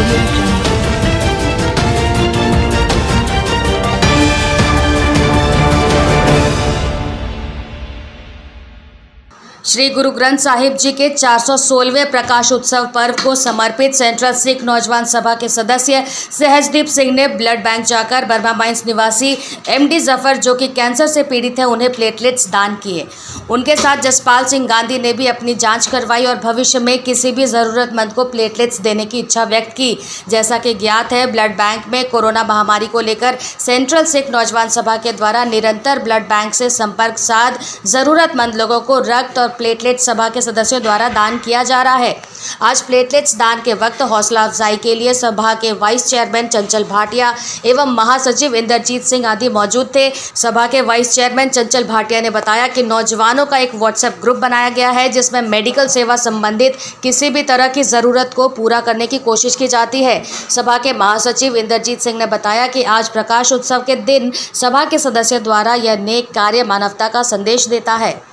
information. Shri Guru Granth Sahib जी के 416वें प्रकाश उत्सव पर्व को समर्पित सेंट्रल सिख नौजवान सभा के सदस्य सहजदीप सिंह ने ब्लड बैंक जाकर बर्मा माइंस निवासी एमडी ज़फ़र, जो कि कैंसर से पीड़ित है, उन्हें प्लेटलेट्स दान किए। उनके साथ जसपाल सिंह गांधी ने भी अपनी जाँच करवाई और भविष्य में किसी भी ज़रूरतमंद को प्लेटलेट्स देने की इच्छा व्यक्त की। जैसा कि ज्ञात है, ब्लड बैंक में कोरोना महामारी को लेकर सेंट्रल सिख नौजवान सभा के द्वारा निरंतर ब्लड बैंक से संपर्क साध, ज़रूरतमंद लोगों को रक्त और प्लेटलेट सभा के सदस्यों द्वारा दान किया जा रहा है। आज प्लेटलेट्स दान के वक्त हौसला अफजाई के लिए सभा के वाइस चेयरमैन चंचल भाटिया एवं महासचिव इंद्रजीत सिंह आदि मौजूद थे। सभा के वाइस चेयरमैन चंचल भाटिया ने बताया कि नौजवानों का एक व्हाट्सएप ग्रुप बनाया गया है, जिसमें मेडिकल सेवा संबंधित किसी भी तरह की ज़रूरत को पूरा करने की कोशिश की जाती है। सभा के महासचिव इंद्रजीत सिंह ने बताया कि आज प्रकाश उत्सव के दिन सभा के सदस्यों द्वारा यह नेक कार्य मानवता का संदेश देता है।